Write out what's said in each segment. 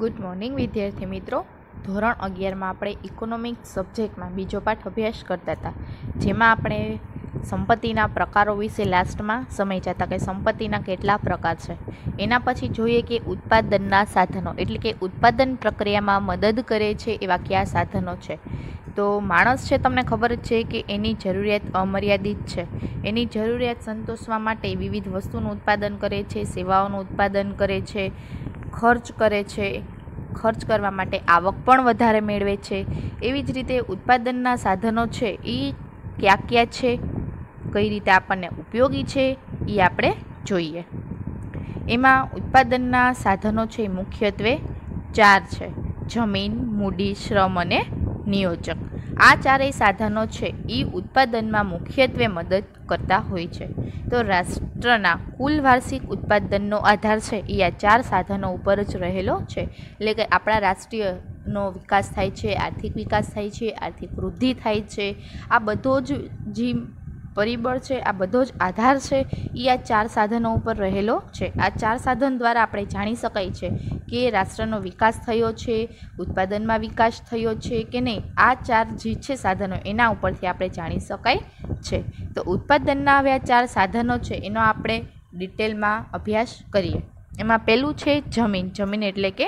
Good morning વિદ્યાર્થી મિત્રો. ધોરણ અગિયારમાં આપણે ઇકોનોમિક્સ સબ્જેક્ટમાં બીજો પાઠ અભ્યાસ કરતા હતા. જેમાં આપણે સંપત્તિના પ્રકારો વિશે લાસ્ટમાં સમય જતા કે સંપત્તિના કેટલા પ્રકાર છે. એના પછી જોઈએ કે ઉત્પાદનના સાધનો એટલે કે ઉત્પાદન પ્રક્રિયામાં મદદ કરે છે એવા કયા સાધનો છે. તો માણસ છે તમને ખબર જ છે કે એની જરૂરિયાત અમર્યાદિત છે. એની જરૂરિયાત સંતોષવા માટે વિવિધ વસ્તુનું ઉત્પાદન કરે છે, સેવાઓનું ઉત્પાદન કરે છે ખર્ચ કરે છે, ખર્ચ કરવા માટે આવક પણ વધારે મેળવે છે. એવી જ રીતે ઉત્પાદનના સાધનો છે, એ ક્યાં ક્યાં છે, કઈ રીતે આપણને ઉપયોગી છે, એ આપણે જોઈએ. એમાં ઉત્પાદનના સાધનો છે મુખ્યત્વે ચાર છે, જમીન, મૂડી, શ્રમ અને નિયોજક. આ ચારેય સાધનો છે એ ઉત્પાદનમાં મુખ્યત્વે મદદ કરતા હોય છે. તો રાષ્ટ્રના કુલ વાર્ષિક ઉત્પાદનનો આધાર છે એ આ ચાર સાધનો ઉપર જ રહેલો છે. એટલે કે આપણા રાષ્ટ્રીયનો વિકાસ થાય છે, આર્થિક વિકાસ થાય છે, આર્થિક વૃદ્ધિ થાય છે. આ બધો જ જે પરિબળ છે, આ બધો જ આધાર છે એ આ ચાર સાધનો ઉપર રહેલો છે. આ ચાર સાધન દ્વારા આપણે જાણી શકાય છે કે રાષ્ટ્રનો વિકાસ થયો છે, ઉત્પાદનમાં વિકાસ થયો છે કે નહીં. આ ચાર જે છે સાધનો, એના ઉપરથી આપણે જાણી શકાય છે. તો ઉત્પાદનના હવે આ ચાર સાધનો છે, એનો આપણે ડિટેલમાં અભ્યાસ કરીએ. એમાં પહેલું છે જમીન. જમીન એટલે કે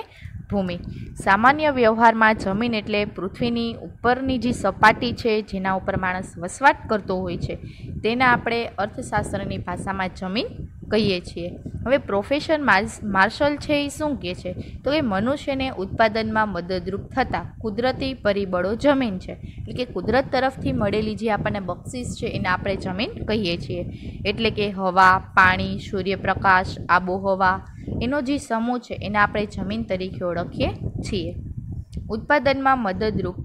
ભૂમિ. સામાન્ય વ્યવહારમાં જમીન એટલે પૃથ્વીની ઉપરની જે સપાટી છે, જેના ઉપર માણસ વસવાટ કરતો હોય છે, તેને આપણે અર્થશાસ્ત્રની ભાષામાં જમીન કહીએ છીએ. હવે પ્રોફેસર માર્શલ છે એ શું કહે છે? તો એ મનુષ્યને ઉત્પાદનમાં મદદરૂપ થતા કુદરતી પરિબળો જમીન છે. એટલે કે કુદરત તરફથી મળેલી જે આપણને બક્ષિસ છે એને આપણે જમીન કહીએ છીએ. એટલે કે હવા, પાણી, સૂર્યપ્રકાશ, આબોહવા, એનો જે સમૂહ છે એને આપણે જમીન તરીકે ઓળખીએ છીએ. ઉત્પાદનમાં મદદરૂપ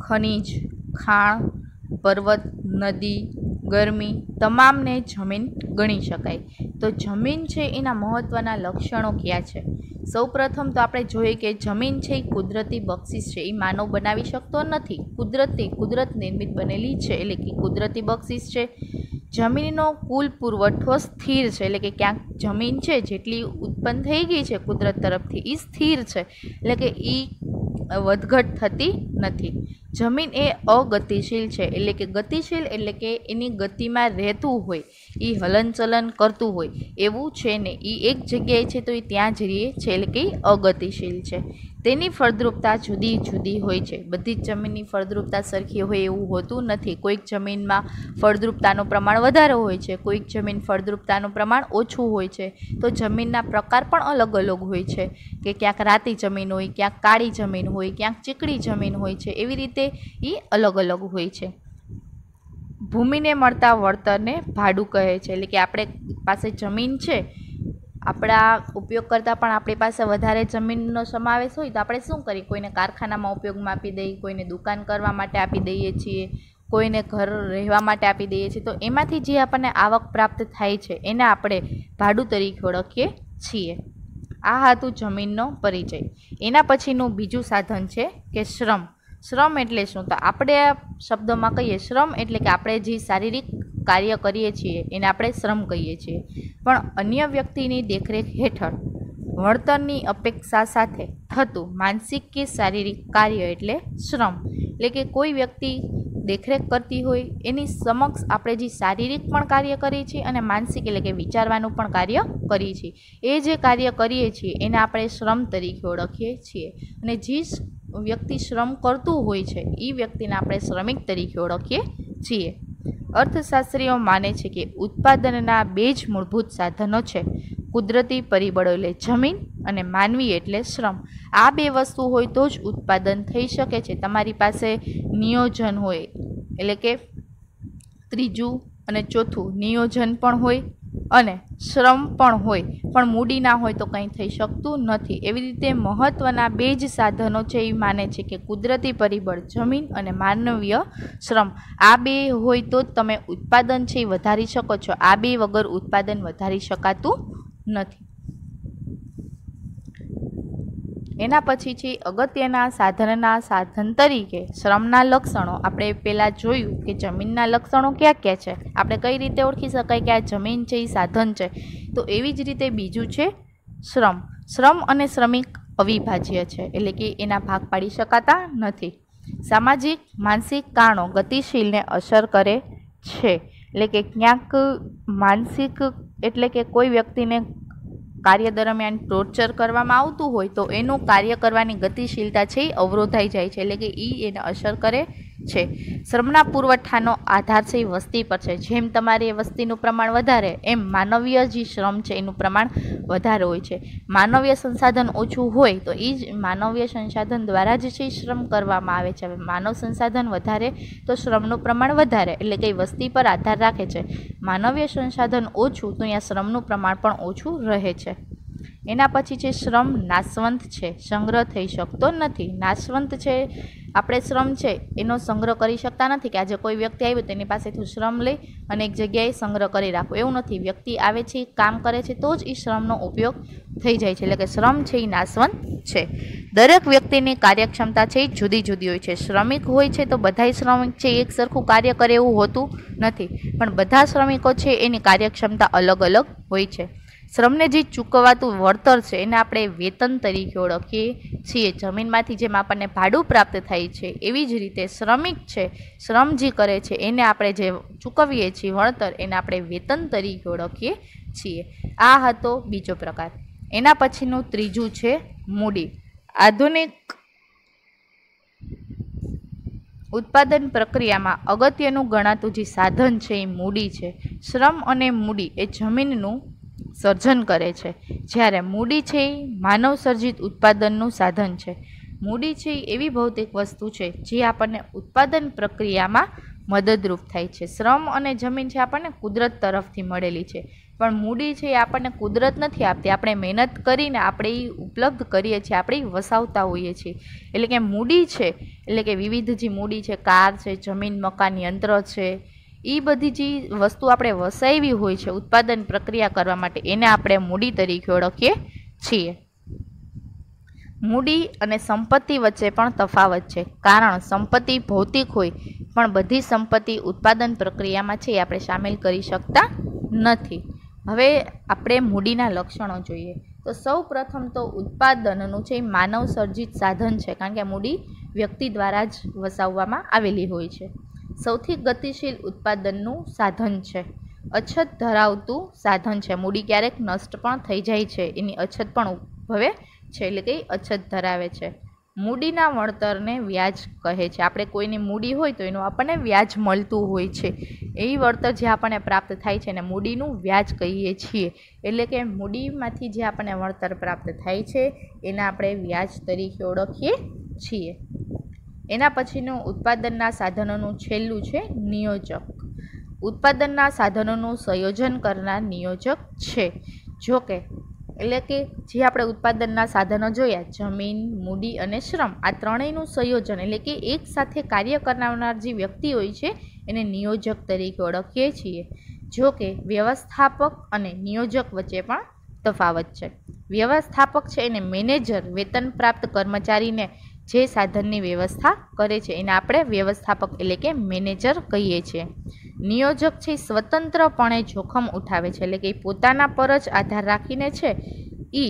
ખનિજ, ખાણ, પર્વત, નદી ગરમી તમામને જમીન ગણી શકાય. તો જમીન છે એના મહત્ત્વના લક્ષણો કયા છે? સૌપ્રથમ તો આપણે જોઈએ કે જમીન છે એ કુદરતી બક્ષિસ છે. એ માનવ બનાવી શકતો નથી. કુદરતી કુદરત નિર્મિત બનેલી છે એટલે કે કુદરતી બક્ષિસ છે. જમીનનો કુલ પુરવઠો સ્થિર છે એટલે કે ક્યાંક જમીન છે જેટલી ઉત્પન્ન થઈ ગઈ છે કુદરત તરફથી એ સ્થિર છે. એટલે કે એ વધઘટ થતી નથી. જમીન એ અગતિશીલ છે, એટલે કે ગતિશીલ એટલે કે એની ગતિમાં રહેતું હોય એ હલનચલન કરતું હોય, એવું છે ને એ એક જગ્યાએ છે તો એ ત્યાં જ રહે છે, એટલે કે અગતિશીલ છે. તેની ફળદ્રુપતા જુદી જુદી હોય છે. બધી જ જમીનની ફળદ્રુપતા સરખી હોય એવું હોતું નથી. કોઈક જમીનમાં ફળદ્રુપતાનું પ્રમાણ વધારે હોય છે, કોઈક જમીન ફળદ્રુપતાનું પ્રમાણ ઓછું હોય છે. તો જમીનના પ્રકાર પણ અલગ અલગ હોય છે. કે ક્યાંક રાતી જમીન હોય, ક્યાંક કાળી જમીન હોય, ક્યાંક ચીકણી જમીન હોય છે. એવી રીતે એ અલગ અલગ હોય છે. ભૂમિને મળતા વળતરને ભાડું કહે છે. એટલે કે આપણે પાસે જમીન છે, આપણા ઉપયોગ કરતાં પણ આપણી પાસે વધારે જમીનનો સમાવેશ હોય તો આપણે શું કરીએ? કોઈને કારખાનામાં ઉપયોગમાં આપી દઈએ, કોઈને દુકાન કરવા માટે આપી દઈએ છીએ, કોઈને ઘર રહેવા માટે આપી દઈએ છીએ. તો એમાંથી જે આપણને આવક પ્રાપ્ત થાય છે, એને આપણે ભાડું તરીકે ઓળખીએ છીએ. આ હતું જમીનનો પરિચય. એના પછીનું બીજું સાધન છે કે શ્રમ. શ્રમ એટલે શું? તો આપણે શબ્દોમાં કહીએ શ્રમ એટલે કે આપણે જે શારીરિક કાર્ય કરીએ છીએ, એને આપણે શ્રમ કહીએ છીએ. પણ અન્ય વ્યક્તિની દેખરેખ હેઠળ વળતરની અપેક્ષા સાથે થતું માનસિક કે શારીરિક કાર્ય એટલે શ્રમ. એટલે કે કોઈ વ્યક્તિ દેખરેખ કરતી હોય, એની સમક્ષ આપણે જે શારીરિક પણ કાર્ય કરીએ છીએ અને માનસિક એટલે કે વિચારવાનું પણ કાર્ય કરીએ છીએ. એ જે કાર્ય કરીએ છીએ, એને આપણે શ્રમ તરીકે ઓળખીએ છીએ. અને જે વ્યક્તિ શ્રમ કરતું હોય છે એ વ્યક્તિને આપણે શ્રમિક તરીકે ઓળખીએ છીએ. અર્થશાસ્ત્રીઓ માને છે કે ઉત્પાદનના બે જ મૂળભૂત સાધનો છે, કુદરતી પરિબળો એટલે જમીન અને માનવી એટલે શ્રમ. આ બે વસ્તુ હોય તો જ ઉત્પાદન થઈ શકે છે. તમારી પાસે નિયોજન હોય, એટલે કે ત્રીજું અને ચોથું નિયોજન પણ હોય અને શ્રમ પણ હોય, પણ મૂડી ના હોય તો કંઈ થઈ શકતું નથી. એવી રીતે મહત્ત્વના બે જ સાધનો છે એ માને છે કે કુદરતી પરિબળ, જમીન અને માનવીય શ્રમ. આ બે હોય તો તમે ઉત્પાદન છે એ વધારી શકો છો. આ બે વગર ઉત્પાદન વધારી શકાતું નથી. એના પછી છે અગત્યના સાધનના સાધન તરીકે શ્રમના લક્ષણો. આપણે પહેલાં જોયું કે જમીનના લક્ષણો ક્યાં ક્યાં છે. આપણે કઈ રીતે ઓળખી શકાય કે આ જમીન છે એ સાધન છે. તો એવી જ રીતે બીજું છે શ્રમ. શ્રમ અને શ્રમિક અવિભાજ્ય છે, એટલે કે એના ભાગ પાડી શકાતા નથી. સામાજિક, માનસિક કારણો ગતિશીલને અસર કરે છે, એટલે કે ક્યાંક માનસિક, એટલે કે કોઈ વ્યક્તિને કાર્ય દરમિયાન ટોર્ચર કરવામાં આવતું હોય તો એનું કાર્ય કરવાની ગતિશીલતા છે એ અવરોધાઈ જાય છે. એટલે કે એ એને અસર કરે છે. શ્રમના પુરવઠાનો આધાર છે એ વસ્તી પર છે. જેમ તમારી વસ્તીનું પ્રમાણ વધારે, એમ માનવીય જે શ્રમ છે એનું પ્રમાણ વધારે હોય છે. માનવીય સંસાધન ઓછું હોય તો એ જ માનવીય સંસાધન દ્વારા જ છે શ્રમ કરવામાં આવે છે. માનવ સંસાધન વધારે તો શ્રમનું પ્રમાણ વધારે, એટલે કે વસ્તી પર આધાર રાખે છે. માનવીય સંસાધન ઓછું તો અહીંયા શ્રમનું પ્રમાણ પણ ઓછું રહે છે. એના પછી છે શ્રમ નાશવંત છે. સંગ્રહ થઈ શકતો નથી. નાશવંત છે, આપણે શ્રમ છે, એનો સંગ્રહ કરી શકતા નથી કે આજે કોઈ વ્યક્તિ આવ્યો તેની પાસેથી શ્રમ લઈ અને એક જગ્યાએ સંગ્રહ કરી રાખો. એવું નથી. વ્યક્તિ આવે છે, કામ કરે છે, તો જ એ શ્રમનો ઉપયોગ થઈ જાય છે. એટલે કે શ્રમ છે એ નાશવંત છે. દરેક વ્યક્તિની કાર્યક્ષમતા છે એ જુદી જુદી હોય છે. શ્રમિક હોય છે, તો બધા શ્રમિક છે, એક સરખું કાર્ય કરે એવું હોતું નથી. પણ બધા શ્રમિકો છે, એની કાર્યક્ષમતા અલગ અલગ હોય છે. શ્રમને જે ચૂકવાતું વળતર છે, એને આપણે વેતન તરીકે ઓળખીએ છીએ. જમીનમાંથી જેમ આપણને ભાડું પ્રાપ્ત થાય છે, એવી જ રીતે શ્રમિક છે, શ્રમ જે કરે છે, એને આપણે જે ચૂકવીએ છીએ વળતર, એને આપણે વેતન તરીકે ઓળખીએ છીએ. આ હતો બીજો પ્રકાર. એના પછીનું ત્રીજું છે મૂડી. આધુનિક ઉત્પાદન પ્રક્રિયામાં અગત્યનું ગણાતું જે સાધન છે એ મૂડી છે. શ્રમ અને મૂડી એ જમીનનું સર્જન કરે છે. જ્યારે મૂડી છે એ માનવ સર્જિત ઉત્પાદનનું સાધન છે. મૂડી છે એ એવી ભૌતિક વસ્તુ છે જે આપણને ઉત્પાદન પ્રક્રિયામાં મદદરૂપ થાય છે. શ્રમ અને જમીન છે આપણને કુદરત તરફથી મળેલી છે. પણ મૂડી છે એ આપણને કુદરત નથી આપતી. આપણે મહેનત કરીને આપણે એ ઉપલબ્ધ કરીએ છીએ. આપણે વસાવતા હોઈએ છીએ. એટલે કે મૂડી છે, એટલે કે વિવિધ જે મૂડી છે. કાર છે, જમીન, મકાન, યંત્ર છે. એ બધી જે વસ્તુ આપણે વસાવી હોય છે, ઉત્પાદન પ્રક્રિયા કરવા માટે, એને આપણે મૂડી તરીકે ઓળખીએ છીએ. મૂડી અને સંપત્તિ વચ્ચે પણ તફાવત છે. કારણ સંપત્તિ ભૌતિક હોય, પણ બધી સંપત્તિ ઉત્પાદન પ્રક્રિયામાં છે, એ આપણે સામેલ કરી શકતા નથી. હવે આપણે મૂડીના લક્ષણો જોઈએ. તો સૌ પ્રથમ તો ઉત્પાદનનું છે માનવ સર્જિત સાધન છે, કારણ કે મૂડી વ્યક્તિ દ્વારા જ વસાવવામાં આવેલી હોય છે. સૌથી ગતિશીલ ઉત્પાદનનું સાધન છે. અછત ધરાવતું સાધન છે. મૂડી ક્યારેક નષ્ટ પણ થઈ જાય છે. એની અછત પણ ઉદ્ભવે છે એટલે કે અછત ધરાવે છે. મૂડીના વળતરને વ્યાજ કહે છે. આપણે કોઈની મૂડી હોય તો એનું આપણને વ્યાજ મળતું હોય છે. એ વળતર જે આપણને પ્રાપ્ત થાય છે એને મૂડીનું વ્યાજ કહીએ છીએ. એટલે કે મૂડીમાંથી જે આપણને વળતર પ્રાપ્ત થાય છે, એને આપણે વ્યાજ તરીકે ઓળખીએ છીએ. એના પછીનું ઉત્પાદનના સાધનોનું છેલ્લું છે નિયોજક. ઉત્પાદનના સાધનોનું સંયોજન કરનાર નિયોજક છે. જોકે એટલે કે જે આપણે ઉત્પાદનના સાધનો જોયા, જમીન, મૂડી અને શ્રમ, આ ત્રણેયનું સંયોજન, એટલે કે એક સાથે કાર્ય કરનાર જે વ્યક્તિ હોય છે, એને નિયોજક તરીકે ઓળખીએ છીએ. જો કે, વ્યવસ્થાપક અને નિયોજક વચ્ચે પણ તફાવત છે. વ્યવસ્થાપક છે એને મેનેજર, વેતન પ્રાપ્ત કર્મચારીને જે સાધનની વ્યવસ્થા કરે છે, એને આપણે વ્યવસ્થાપક એટલે કે મેનેજર કહીએ છીએ. નિયોજક છે સ્વતંત્રપણે જોખમ ઉઠાવે છે, એટલે કે પોતાના પર જ આધાર રાખીને છે એ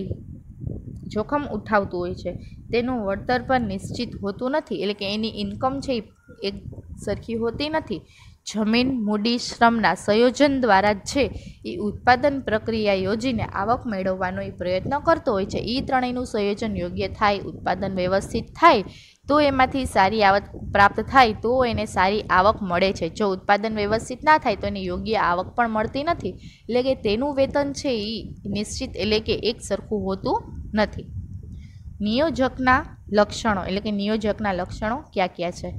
જોખમ ઉઠાવતું હોય છે. તેનું વળતર પણ નિશ્ચિત હોતું નથી, એટલે કે એની ઇન્કમ છે એ એક સરખી હોતી નથી. જમીન, મૂડી, શ્રમના સંયોજન દ્વારા જ એ ઉત્પાદન પ્રક્રિયા યોજીને આવક મેળવવાનો એ પ્રયત્ન કરતો હોય છે. એ ત્રણેયનું સંયોજન યોગ્ય થાય, ઉત્પાદન વ્યવસ્થિત થાય, તો એમાંથી સારી આવક પ્રાપ્ત થાય, તો એને સારી આવક મળે છે. જો ઉત્પાદન વ્યવસ્થિત ના થાય, તો એને યોગ્ય આવક પણ મળતી નથી. એટલે કે તેનું વેતન છે એ નિશ્ચિત એટલે કે એક સરખું હોતું નથી. નિયોજકના લક્ષણો, એટલે કે નિયોજકના લક્ષણો ક્યાં ક્યાં છે?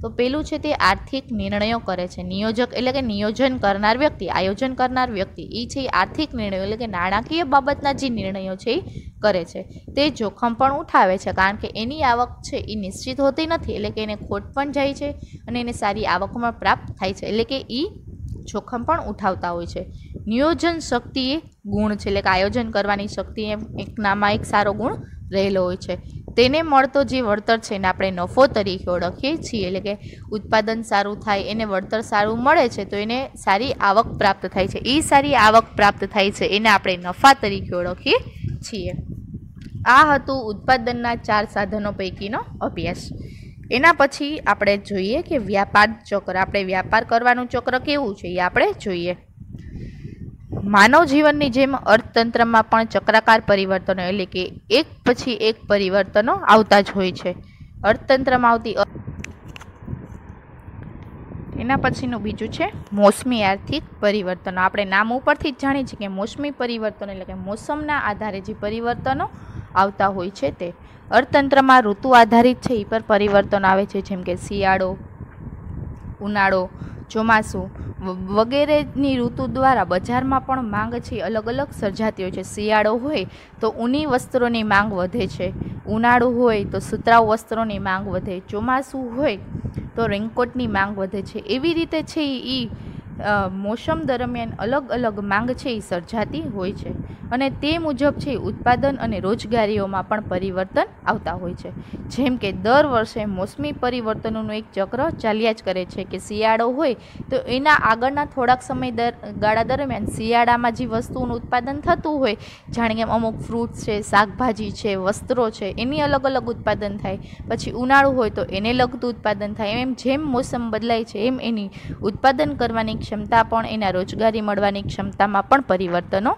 તો પેલું છે તે આર્થિક નિર્ણયો કરે છે. નિયોજક એટલે કે નિયોજન કરનાર વ્યક્તિ, આયોજન કરનાર વ્યક્તિ એ છે એ આર્થિક નિર્ણયો એટલે કે નાણાકીય બાબતના જે નિર્ણયો છે એ કરે છે. તે જોખમ પણ ઉઠાવે છે કારણ કે એની આવક છે એ નિશ્ચિત હોતી નથી એટલે કે એને ખોટ પણ જાય છે અને એને સારી આવકમાં પ્રાપ્ત થાય છે એટલે કે એ જોખમ પણ ઉઠાવતા હોય છે. નિયોજન શક્તિ એ ગુણ છે એટલે કે આયોજન કરવાની શક્તિ એમ એકનામાં એક સારો ગુણ રહેલો હોય છે. તેને મળતો જે વળતર છે એને આપણે નફો તરીકે ઓળખીએ છીએ, એટલે કે ઉત્પાદન સારું થાય, એને વળતર સારું મળે છે, તો એને સારી આવક પ્રાપ્ત થાય છે. એ સારી આવક પ્રાપ્ત થાય છે, એને આપણે નફા તરીકે ઓળખીએ છીએ. આ હતું ઉત્પાદનના ચાર સાધનો પૈકીનો અભ્યાસ. એના પછી આપણે જોઈએ કે વ્યાપાર ચક્ર આપણે વ્યાપાર કરવાનું ચક્ર કેવું છે એ આપણે જોઈએ. માનવ જીવનની જેમ અર્થતંત્રમાં પણ ચક્રાકાર પરિવર્તનો એટલે કે એક પછી એક પરિવર્તનો આવતા જ હોય છે. અર્થતંત્રમાં આવતી એના પછીનું બીજું છે મોસમી આર્થિક પરિવર્તનો. આપણે નામ ઉપરથી જ જાણીએ છીએ કે મોસમી પરિવર્તનો એટલે કે મોસમના આધારે જે પરિવર્તનો આવતા હોય છે તે. અર્થતંત્રમાં ઋતુ આધારિત છે, એ પર પરિવર્તન આવે છે, જેમ કે શિયાળો, ઉનાળો ચોમાસું વગેરેની ઋતુ દ્વારા બજારમાં પણ માંગ છે. અલગ અલગ સર્જાતી હોય છે. શિયાળો હોય તો ઊની વસ્ત્રોની માંગ વધે છે. ઉનાળો હોય તો સુતરાઉ વસ્ત્રોની માંગ વધે. ચોમાસું હોય તો રેનકોટની માંગ વધે છે. એવી રીતે છે એ મોસમ દરમિયાન અલગ અલગ માંગ છે એ સર્જાતી હોય છે. અને તે મુજબ છે ઉત્પાદન અને રોજગારીઓમાં પણ પરિવર્તન આવતા હોય છે. જેમ કે દર વર્ષે મોસમી પરિવર્તનોનું એક ચક્ર ચાલ્યા જ કરે છે કે શિયાળો હોય તો એના આગળના થોડાક સમય દર, ગાળા દરમિયાન શિયાળામાં જે વસ્તુનું ઉત્પાદન થતું હોય, જાણે કે અમુક ફ્રૂટ્સ છે, શાકભાજી છે, વસ્ત્રો છે, એની અલગ અલગ ઉત્પાદન થાય. પછી ઉનાળો હોય તો એને લગતું ઉત્પાદન થાય. એમ જેમ મોસમ બદલાય છે, એમ એની ઉત્પાદન કરવાની ક્ષમતા પણ એના રોજગારી મળવાની ક્ષમતામાં પણ પરિવર્તનો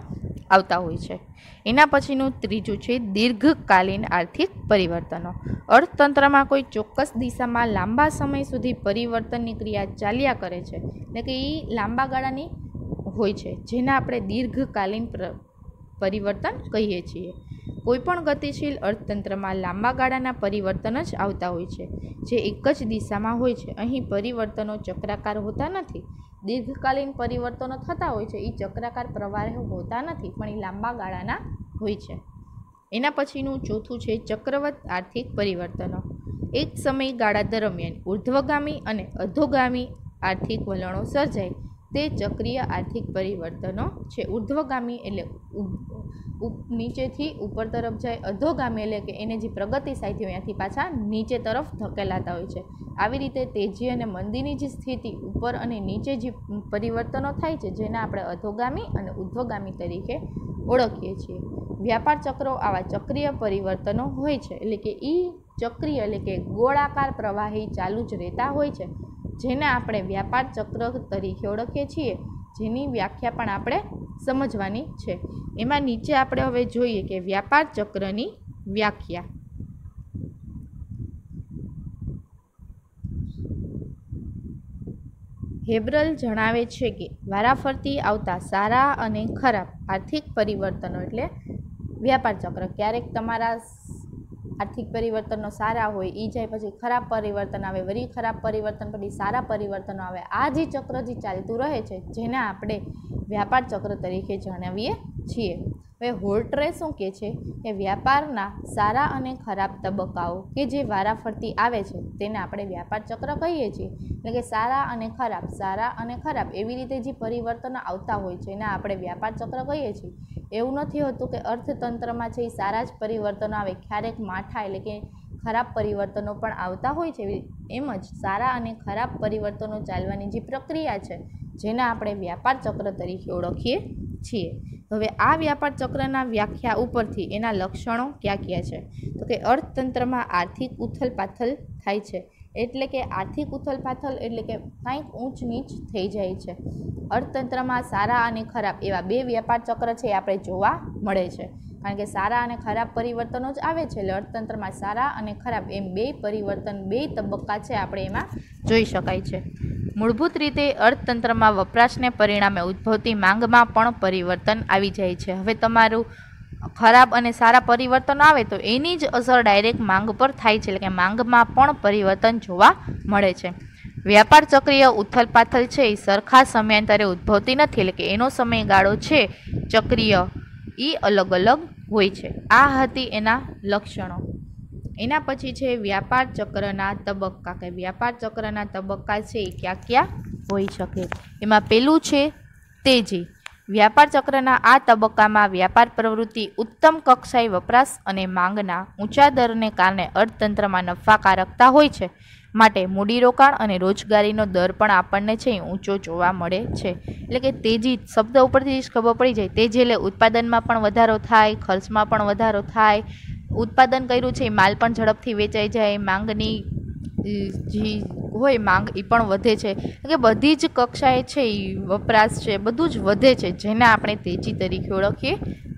આવતા હોય છે. એના પછીનું ત્રીજું છે દીર્ઘકાલીન આર્થિક પરિવર્તનો. અર્થતંત્રમાં કોઈ ચોક્કસ દિશામાં લાંબા સમય સુધી પરિવર્તનની ક્રિયા ચાલ્યા કરે છે એટલે કે એ લાંબા ગાળાની હોય છે, જેને આપણે દીર્ઘકાલીન પરિવર્તન કહીએ છીએ. કોઈપણ ગતિશીલ અર્થતંત્રમાં લાંબા ગાળાના પરિવર્તન જ આવતા હોય છે, જે એક જ દિશામાં હોય છે. અહીં પરિવર્તનો ચક્રાકાર હોતા નથી. દીર્ઘકાલીન પરિવર્તનો થતા હોય છે. એ ચક્રાકાર પ્રવાહ હોતા નથી, પણ એ લાંબા ગાળાના હોય છે. એના પછીનું ચોથું છે ચક્રવત આર્થિક પરિવર્તનો. એક સમયગાળા દરમિયાન ઉર્ધ્વગામી અને અધોગામી આર્થિક વલણો સર્જાય. તે ચક્રીય આર્થિક પરિવર્તનો છે. ઉર્ધ્વગામી એટલે નીચેથી ઉપર તરફ જાય. અધોગામી એટલે કે એને જે પ્રગતિ સાધી હોય ત્યાંથી પાછા નીચે તરફ ધકેલાતા હોય છે. આવી રીતે તેજી અને મંદીની જે સ્થિતિ ઉપર અને નીચે જે પરિવર્તનો થાય છે, જેને આપણે અધોગામી અને ઉર્ધ્વગામી તરીકે ઓળખીએ છીએ. વ્યાપાર ચક્રો આવા ચક્રીય પરિવર્તનો હોય છે. એટલે કે એ ચક્રીય એટલે કે ગોળાકાર પ્રવાહી ચાલુ જ રહેતા હોય છે. જેને આપણે વ્યાપાર ચક્ર તરીકે ઓળખીએ છીએ, જેની વ્યાખ્યા પણ આપણે સમજવાની છે. એમાં નીચે આપણે હવે જોઈએ કે વ્યાપાર ચક્રની વ્યાખ્યા. હેબ્રલ જણાવે છે કે, વારાફરતી આવતા સારા અને ખરાબ આર્થિક પરિવર્તનો એટલે વ્યાપાર ચક્ર. ક્યારેક તમારા આર્થિક પરિવર્તનો સારા હોય એ જાય પછી ખરાબ પરિવર્તન આવે, વરી ખરાબ પરિવર્તન, પછી સારા પરિવર્તનો આવે. આ જે ચક્ર જે ચાલતું રહે છે, જેને આપણે વ્યાપાર ચક્ર તરીકે જણાવીએ છીએ. હવે હોલ્ટ્રે શું કહે છે? કે વ્યાપારના સારા અને ખરાબ તબક્કાઓ, કે જે વારાફરતી આવે છે, તેને આપણે વ્યાપાર ચક્ર કહીએ છીએ. એટલે કે સારા અને ખરાબ, સારા અને ખરાબ એવી રીતે જે પરિવર્તનો આવતા હોય છે, એને આપણે વ્યાપાર ચક્ર કહીએ છીએ. એવું નથી હોતું કે અર્થતંત્રમાં છે એ સારા જ પરિવર્તનો આવે. ક્યારેક માઠા એટલે કે ખરાબ પરિવર્તનો પણ આવતા હોય છે. એમ જ સારા અને ખરાબ પરિવર્તનો ચાલવાની જે પ્રક્રિયા છે, જેને આપણે વ્યાપાર ચક્ર તરીકે ઓળખીએ છીએ. હવે આ વ્યાપાર ચક્રના વ્યાખ્યા ઉપરથી એના લક્ષણો ક્યાં ક્યાં છે? તો કે અર્થતંત્રમાં આર્થિક ઉથલપાથલ થાય છે. એટલે કે આર્થિક ઉથલપાથલ એટલે કે કાંઈક ઊંચ નીચ થઈ જાય છે. અર્થતંત્રમાં સારા અને ખરાબ એવા બે વ્યાપાર ચક્ર છે એ આપણે જોવા મળે છે. કારણ કે સારા અને ખરાબ પરિવર્તનો જ આવે છે એટલે અર્થતંત્રમાં સારા અને ખરાબ એમ બે પરિવર્તન, બે તબક્કા છે આપણે એમાં જોઈ શકાય છે. મૂળભૂત રીતે અર્થતંત્રમાં વપરાશને પરિણામે ઉદ્ભવતી માંગમાં પણ પરિવર્તન આવી જાય છે. હવે તમારું ખરાબ અને સારા પરિવર્તન આવે તો એની જ અસર ડાયરેક્ટ માંગ પર થાય છે. એટલે કે માંગમાં પણ પરિવર્તન જોવા મળે છે. વ્યાપાર ચક્રીય ઉથલપાથલ છે. એ સરખા સમયાંતરે ઉદ્ભવતી નથી. એટલે કે એનો સમયગાળો છે ચક્રીય. એ અલગ અલગ હોય છે. આ હતી એના લક્ષણો. એના પછી છે વ્યાપાર ચક્રના તબક્કા. કે વ્યાપાર ચક્રના તબક્કા છે એ ક્યાં ક્યાં હોઈ શકે? એમાં પેલું છે તેજી. વ્યાપાર ચક્રના આ તબક્કામાં વ્યાપાર પ્રવૃત્તિ ઉત્તમ કક્ષાએ વપરાશ અને માંગના ઊંચા દરને કારણે અર્થતંત્રમાં નફાકારકતા હોય છે. માટે મૂડીરોકાણ અને રોજગારીનો દર પણ આપણને છે ઊંચો જોવા મળે છે. એટલે કે તેજી શબ્દ ઉપરથી જ ખબર પડી જાય. તેજી એટલે ઉત્પાદનમાં પણ વધારો થાય, ખર્ચમાં પણ વધારો થાય, ઉત્પાદન કર્યું છે માલ પણ ઝડપથી વેચાઈ જાય, માંગની જે હોય, માંગ એ પણ વધે છે. કે બધી જ કક્ષાએ છે એ વપરાશ છે, બધું જ વધે છે, જેને આપણે તેજી તરીકે ઓળખીએ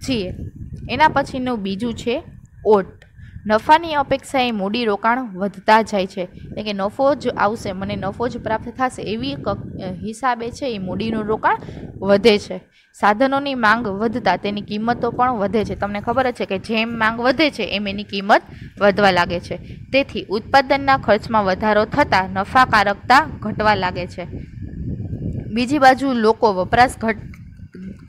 છીએ. એના પછીનું બીજું છે ઓટ. નફાની અપેક્ષાએ મૂડી રોકાણ વધતા જાય છે. એટલે કે નફો જ આવશે, મને નફો જ પ્રાપ્ત થશે એવી હિસાબે છે એ મૂડીનું રોકાણ વધે છે. સાધનોની માંગ વધતા તેની કિંમતો પણ વધે છે. તમને ખબર જ છે કે જેમ માંગ વધે છે એમ એની કિંમત વધવા લાગે છે. તેથી ઉત્પાદનના ખર્ચમાં વધારો થતાં નફાકારકતા ઘટવા લાગે છે. બીજી બાજુ લોકો વપરાશ ઘટ,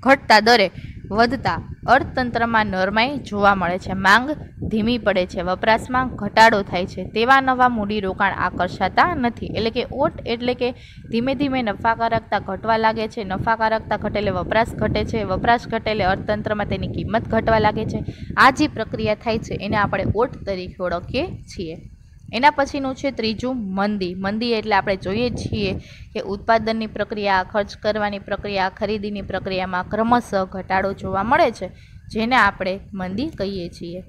ઘટતા દરે વધતા અર્થતંત્રમાં નરમાઈ જોવા મળે છે. માંગ ધીમી પડે છે. વપરાશમાં ઘટાડો થાય છે. તેવા નવા મૂડીરોકાણ આકર્ષાતા નથી. એટલે કે ઓટ એટલે કે ધીમે ધીમે નફાકારકતા ઘટવા લાગે છે. નફાકારકતા ઘટેલે વપરાશ ઘટે છે. વપરાશ ઘટેલે અર્થતંત્રમાં તેની કિંમત ઘટવા લાગે છે. આ જે પ્રક્રિયા થાય છે એને આપણે ઓટ તરીકે ઓળખીએ છીએ. એના પછીનું છે ત્રીજું મંદી. મંદી એટલે આપણે જોઈએ છીએ કે ઉત્પાદનની પ્રક્રિયા, ખર્ચ કરવાની પ્રક્રિયા, ખરીદીની પ્રક્રિયામાં ક્રમશઃ ઘટાડો જોવા મળે છે, જેને આપણે મંદી કહીએ છીએ.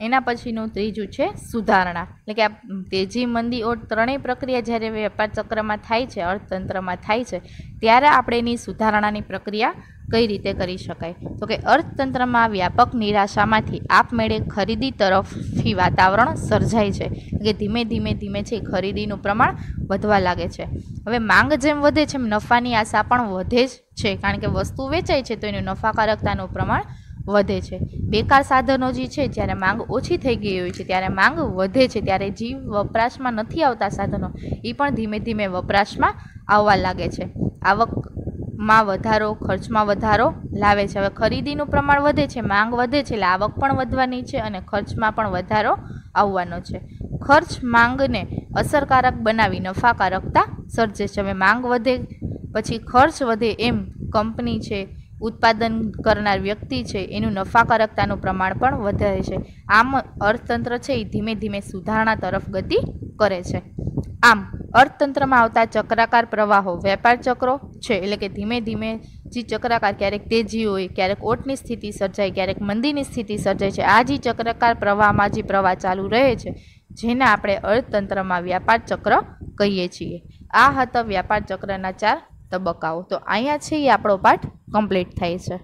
એના પછીનું ત્રીજું છે સુધારણા. એટલે કે આ તેજી મંદી ઓર ત્રણેય પ્રક્રિયા જ્યારે વેપાર ચક્રમાં થાય છે, અર્થતંત્રમાં થાય છે, ત્યારે આપણે એની સુધારણાની પ્રક્રિયા કઈ રીતે કરી શકાય? તો કે અર્થતંત્રમાં વ્યાપક નિરાશામાંથી આપમેળે ખરીદી તરફથી વાતાવરણ સર્જાય છે. કે ધીમે ધીમે ધીમે છે ખરીદીનું પ્રમાણ વધવા લાગે છે. હવે માંગ જેમ વધે છે એમ નફાની આશા પણ વધે જ છે. કારણ કે વસ્તુ વેચાય છે, તો એનું નફાકારકતાનું પ્રમાણ વધે છે. બેકાર સાધનો જે છે, જ્યારે માંગ ઓછી થઈ ગઈ હોય છે, ત્યારે માંગ વધે છે, ત્યારે જે વપરાશમાં નથી આવતા સાધનો. એ પણ ધીમે ધીમે વપરાશમાં આવવા લાગે છે. આવકમાં વધારો, ખર્ચમાં વધારો લાવે છે. હવે ખરીદીનું પ્રમાણ વધે છે, માંગ વધે છે, એટલે આવક પણ વધવાની છે અને ખર્ચમાં પણ વધારો આવવાનો છે. ખર્ચ માંગને અસરકારક બનાવી નફાકારકતા સર્જે છે. હવે માંગ વધે, પછી ખર્ચ વધે એમ કંપની છે ઉત્પાદન કરનાર વ્યક્તિ છે, એનું નફાકારકતાનું પ્રમાણ પણ વધારે છે. આમ, અર્થતંત્ર છે એ ધીમે ધીમે સુધારણા તરફ ગતિ કરે છે. આમ, અર્થતંત્રમાં આવતા ચક્રાકાર પ્રવાહો, વેપાર ચક્રો છે, એટલે કે ધીમે ધીમે જે ચક્રાકાર ક્યારેક તેજી હોય, ક્યારેક ઓટની સ્થિતિ સર્જાય, ક્યારેક મંદીની સ્થિતિ સર્જાય છે, આ જે ચક્રાકાર પ્રવાહમાં જે પ્રવાહ ચાલુ રહે છે, જેને આપણે અર્થતંત્રમાં વ્યાપાર ચક્ર કહીએ છીએ. આ હતા વ્યાપાર ચક્રના ચાર તબક્કાઓ. તો અહીંયા છે એ આપણો પાઠ કમ્પ્લીટ થાય છે.